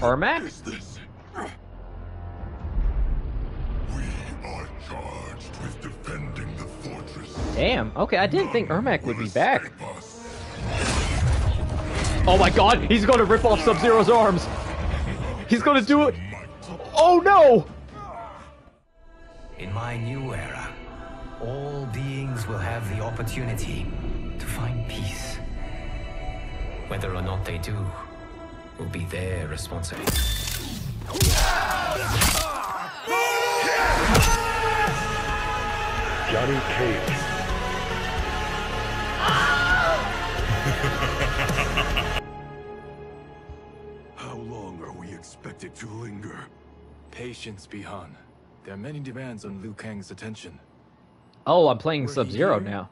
Ermac? Is this? We are charged with defending the fortress. Damn. Okay, I didn't think Ermac would be back. Us. Oh my god, he's gonna rip off Sub-Zero's arms! He's gonna do it! Oh no! In my new era, all beings will have the opportunity to find peace. Whether or not they do will be their responsibility. Johnny Cage. How long are we expected to linger? Patience, Bihan. There are many demands on Liu Kang's attention. Oh, I'm playing Sub-Zero now.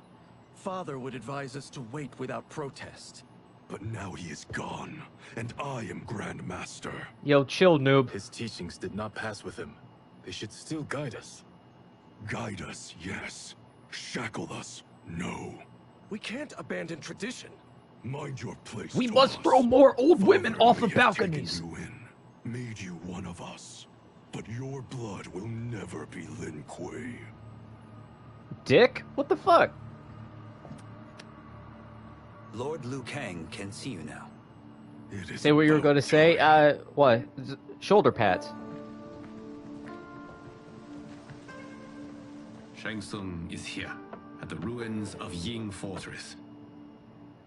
Father would advise us to wait without protest. But now he is gone, and I am Grand Master. Yo, chill, noob. His teachings did not pass with him. They should still guide us. Guide us, yes. Shackle us, no. We can't abandon tradition. Mind your place. We must Thomas. throw more old women Father, off we of have taken balconies. You in, made you one of us. But your blood will never be Lin Kuei. Dick? What the fuck? Lord Liu Kang can see you now. It is Say what you were going to say? Uh, what? Z- shoulder pads. Shang Tsung is here, at the ruins of Ying Fortress.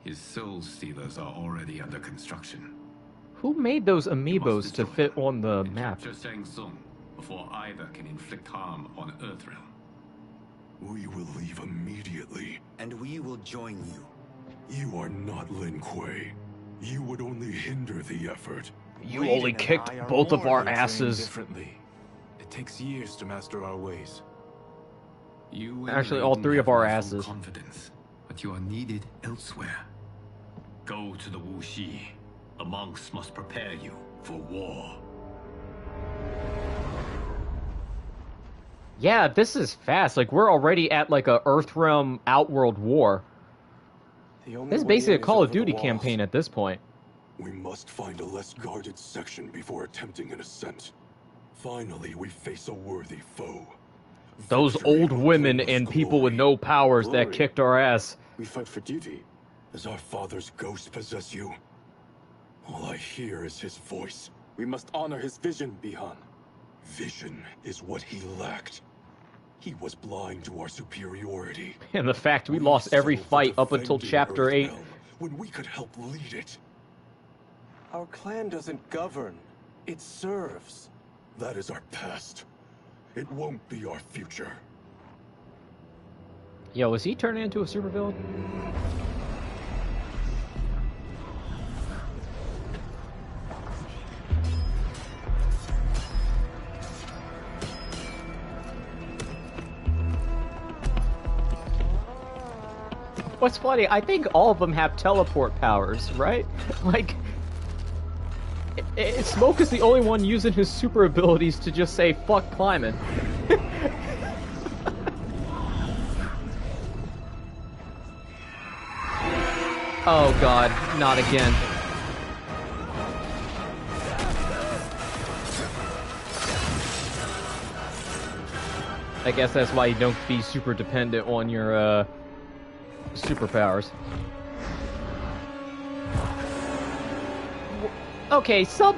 His soul stealers are already under construction. Who made those We amiibos to fit on the map? Capture Shang Tsung before either can inflict harm on Earthrealm. We will leave immediately. And we will join you. You are not Lin Kuei. You would only hinder the effort. You only kicked both of our asses. Differently. It takes years to master our ways. You Actually, all three of our asses. Confidence, but you are needed elsewhere. Go to the Wu Shi. The monks must prepare you for war. Yeah, this is fast. Like, we're already at, like, a Earthrealm Outworld war. The only This is basically a Call of Duty campaign at this point. We must find a less guarded section before attempting an ascent. Finally, we face a worthy foe. Those Victory old women and people with no powers that kicked our ass. We fight for duty. Does our father's ghost possess you? All I hear is his voice. We must honor his vision, Bihan. Vision is what he lacked. He was blind to our superiority. And the fact we lost every fight up until defending chapter 8. When we could help lead it. Our clan doesn't govern. It serves. That is our past. It won't be our future. Yo, is he turning into a supervillain? What's funny, I think all of them have teleport powers, right? Like, i- i- Smoke is the only one using his super abilities to just say, fuck climbing. Oh god, not again. I guess that's why you don't be super dependent on your uh, superpowers. W- Okay, Sub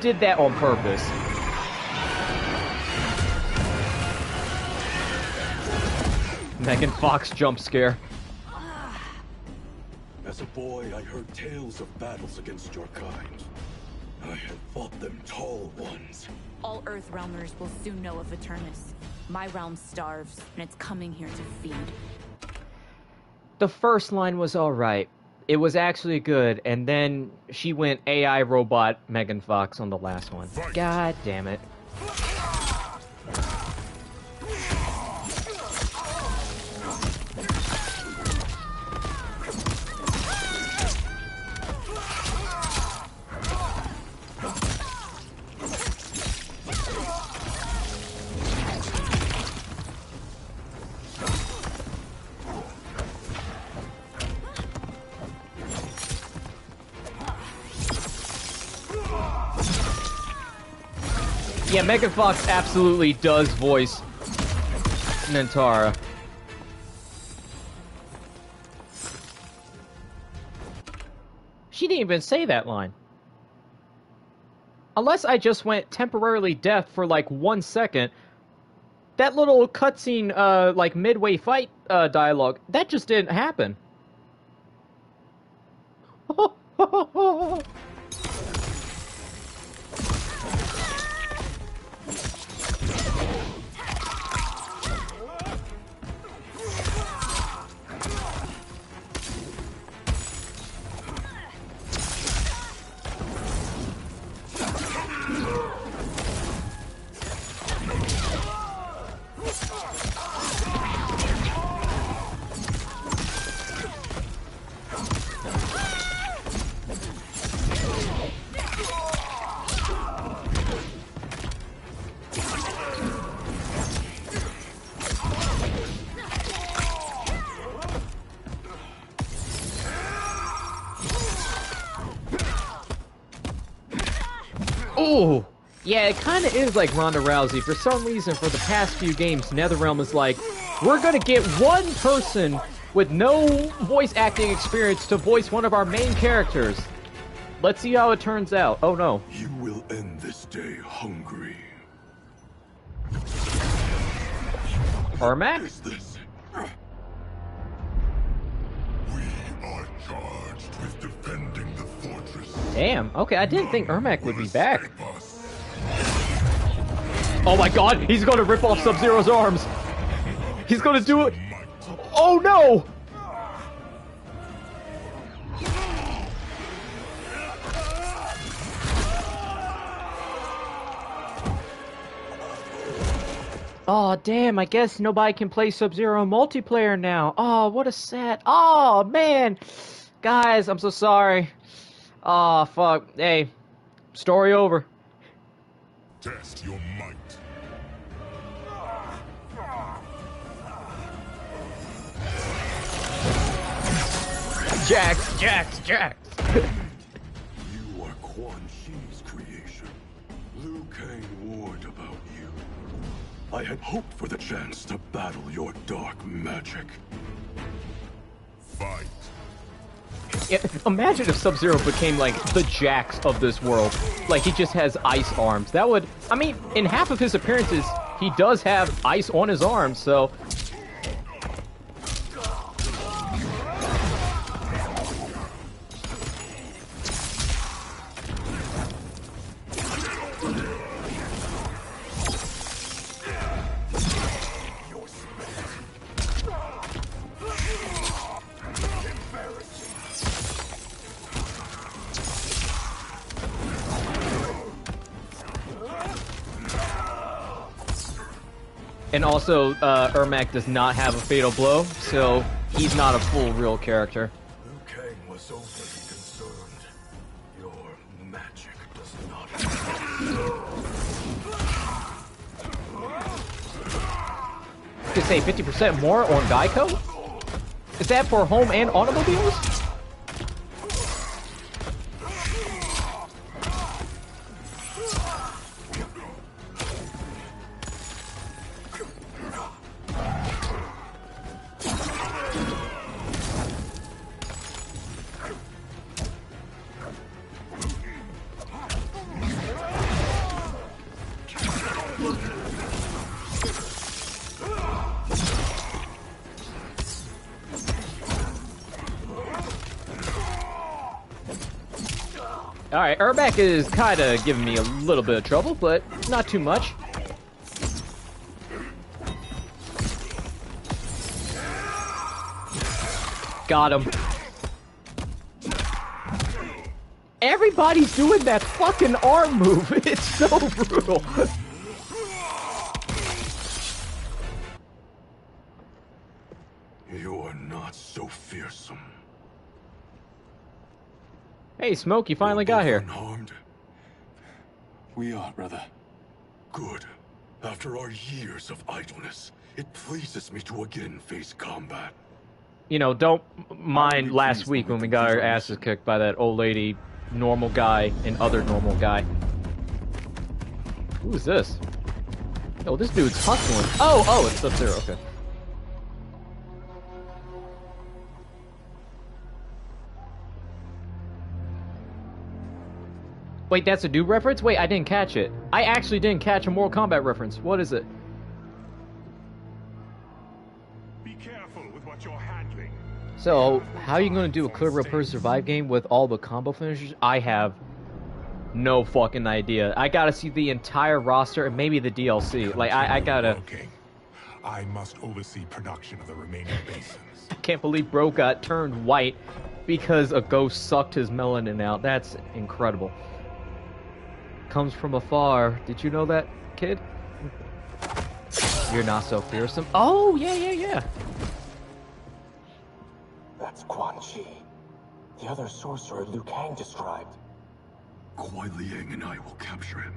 did that on purpose. Megan Fox jump scare. As a boy, I heard tales of battles against your kind. I had fought them tall ones. All Earthrealmers will soon know of Vaeternus. My realm starves, and it's coming here to feed. The first line was all right. It was actually good, and then she went AI robot Megan Fox on the last one. God damn it. Yeah, Megan Fox absolutely does voice Nitara. She didn't even say that line. Unless I just went temporarily deaf for like one second, that little cutscene, uh, like midway fight uh, dialogue, that just didn't happen. Ooh! Yeah, it kind of is like Ronda Rousey. For some reason, for the past few games, NetherRealm is like, we're gonna get one person with no voice acting experience to voice one of our main characters. Let's see how it turns out. Oh no. You will end this day hungry. Ermac? Is this? We are charged Damn. Okay, I didn't think Ermac would be back. Oh my god, he's gonna rip off Sub-Zero's arms! He's gonna do it! Oh no! Oh damn, I guess nobody can play Sub-Zero multiplayer now. Oh, what a sad... Oh man! Guys, I'm so sorry. Oh fuck. Hey, story over. Test your might. Jax, Jax, Jax! You are Quan Chi's creation. Liu Kang warned about you. I had hoped for the chance to battle your dark magic. Fight. Imagine if Sub-Zero became like the Jax of this world. Like he just has ice arms. That would I mean, in half of his appearances, he does have ice on his arms, so And also, uh, Ermac does not have a fatal blow, so he's not a full real character. Liu Kang was overly concerned. Your magic does not. To say 50% more on Geico? Is that for home and automobiles? Ermac is kinda giving me a little bit of trouble, but not too much. Got him. Everybody's doing that fucking arm move. It's so brutal. Hey, Smoke, you finally got here. Unharmed. We are, brother. Good. After our years of idleness, it pleases me to again face combat. You know, don't mind last week when we got our asses kicked by that old lady, normal guy, and other normal guy. Who's this? Oh, this dude's hustling. Oh, oh, it's up there. Okay. Wait, that's a new reference? Wait, I didn't catch it. I actually didn't catch a Mortal Kombat reference. What is it? Be careful with what you're handling. So, how are you going to do a clear real person survive game with all the combo finishers? I have no fucking idea. I gotta see the entire roster and maybe the DLC. Like, I, I gotta. Okay. I must oversee production of the remaining basins. I can't believe Bro got turned white because a ghost sucked his melanin out. That's incredible. Comes from afar. Did you know that, kid? You're not so fearsome. Oh, yeah, yeah, yeah. That's Quan Chi. The other sorcerer Liu Kang described. Kuai Liang and I will capture him.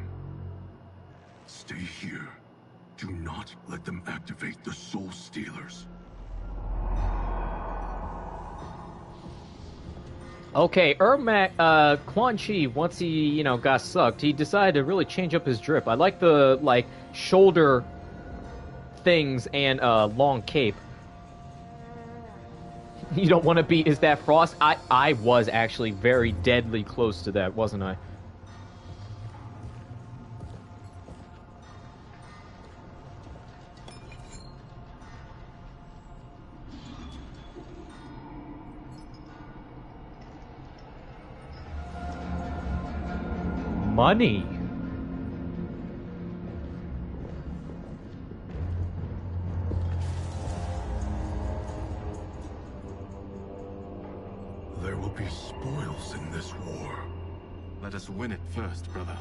Stay here. Do not let them activate the Soul Stealers. Okay, Ermac, uh, Quan Chi, once he, you know, got sucked, he decided to really change up his drip. I like the, like, shoulder things and, uh, long cape. You don't want to be, is that Frost? I, I was actually very deadly close to that, wasn't I? Money. There will be spoils in this war. Let us win it first, brother.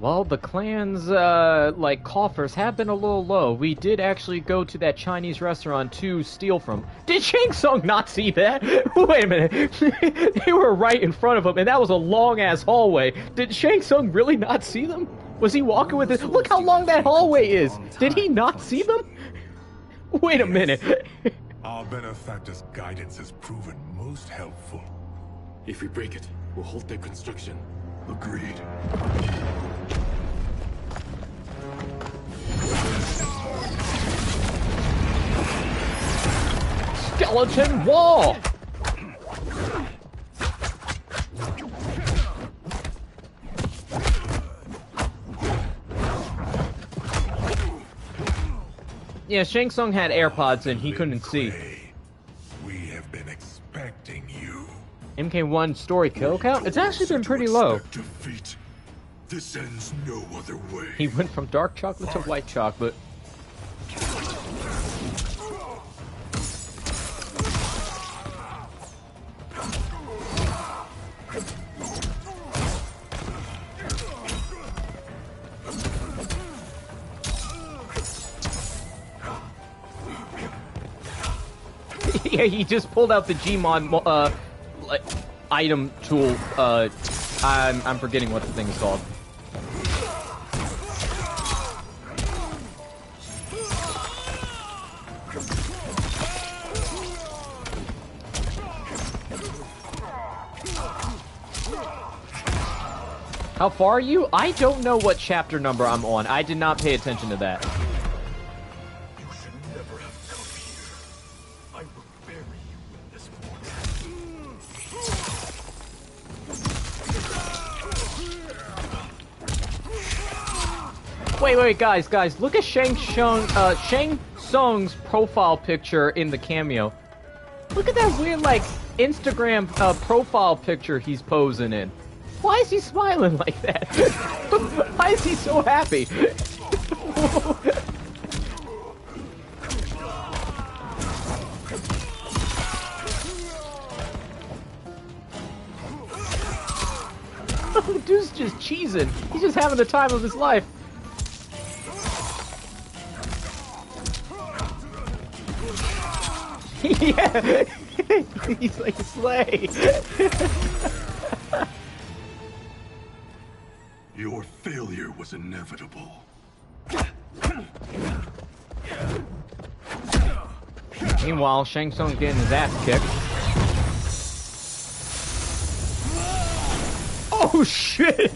Well, the clan's, uh, like, coffers have been a little low. We did actually go to that Chinese restaurant to steal from. Did Shang Tsung not see that? Wait a minute. they were right in front of him, and that was a long-ass hallway. Did Shang Tsung really not see them? Was he walking with it? Look how long that hallway is! Did he not see them? Wait a minute. Our benefactor's guidance has proven most helpful. If we break it, we'll halt their construction. Agreed. Skeleton wall! Yeah, Shang Tsung had AirPods and he couldn't see. MK1 story kill count? It's actually been pretty low. Defeat. This ends no other way. He went from dark chocolate to white chocolate. yeah, he just pulled out the Gmon mo- uh, like, item tool. Uh, I'm I'm forgetting what the thing is called. How far are you? I don't know what chapter number I'm on. I did not pay attention to that. Wait, guys, guys, look at Shang Tsung, uh, Shang Tsung's profile picture in the cameo. Look at that weird, like, Instagram uh, profile picture he's posing in. Why is he smiling like that? Why is he so happy? Dude's just cheesing. He's just having the time of his life. Yeah, he's like a sleigh. Your failure was inevitable. Meanwhile, Shang Tsung getting his ass kicked. Oh shit!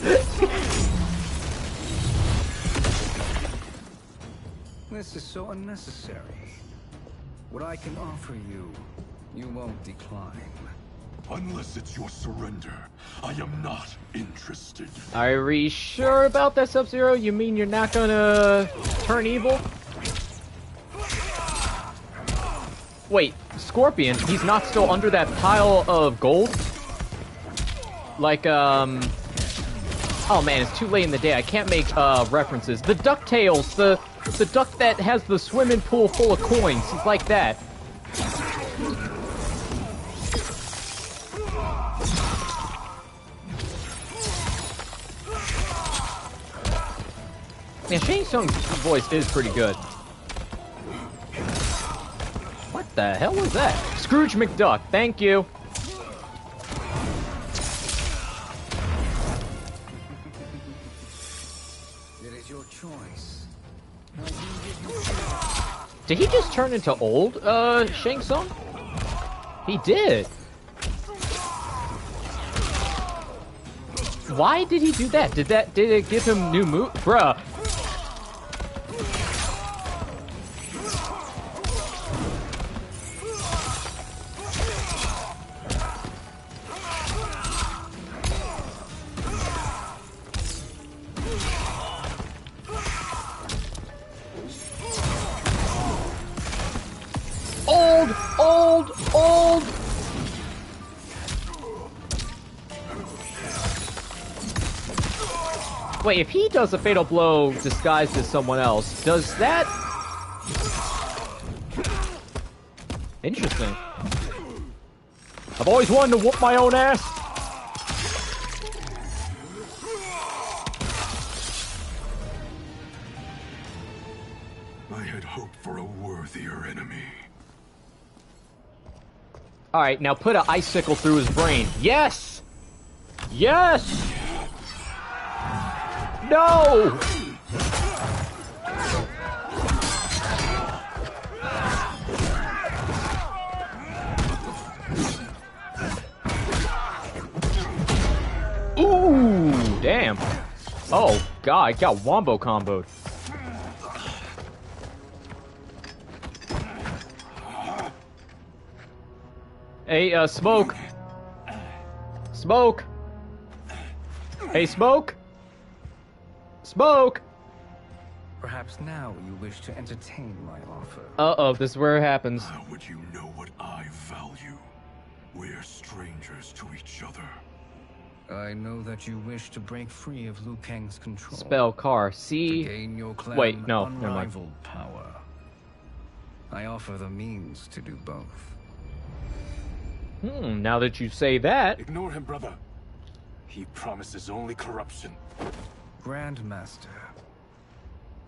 This is so unnecessary. What I can offer you, you won't decline. Unless it's your surrender, I am not interested. Are we sure about that, Sub-Zero? You mean you're not gonna turn evil? Wait, Scorpion, he's not still under that pile of gold? Like, um... Oh man, it's too late in the day. I can't make, uh, references. The DuckTales, the, the duck that has the swimming pool full of coins. He's like that. Yeah, Shang Tsung's voice is pretty good. What the hell was that? Scrooge McDuck, thank you. Did he just turn into old, uh, Shang Tsung? He did. Why did he do that? Did that, did it give him new move? Bruh. Wait, if he does a fatal blow disguised as someone else, does that... Interesting. I've always wanted to whoop my own ass. I had hoped for a worthier enemy. Alright, now put an icicle through his brain. Yes! Yes! No! Ooh, damn. Oh, God, I got wombo comboed. Hey, uh, Smoke. Smoke. Hey, Smoke. Smoke. Perhaps now you wish to entertain my offer. Uh-oh, this is where it happens. How would you know what I value? We're strangers to each other. I know that you wish to break free of Liu Kang's control. Spell car. To C. gain your clan Wait, no, never mind. unrivaled power. I offer the means to do both. Hmm, now that you say that. Ignore him, brother. He promises only corruption. Grandmaster,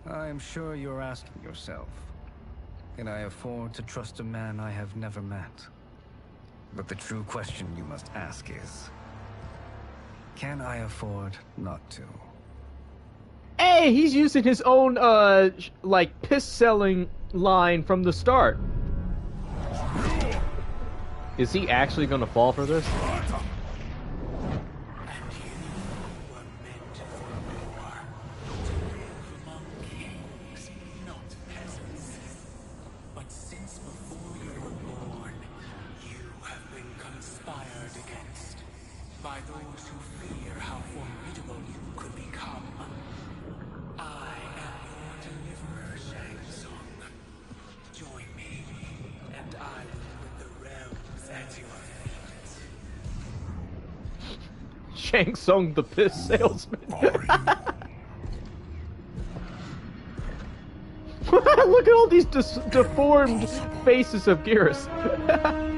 I am sure you're asking yourself, can I afford to trust a man I have never met? But the true question you must ask is, can I afford not to? Hey, he's using his own, uh, like, piss-selling line from the start. Is he actually gonna fall for this? Shang Tsung the piss mm, salesman. Look at all these deformed faces of Geras.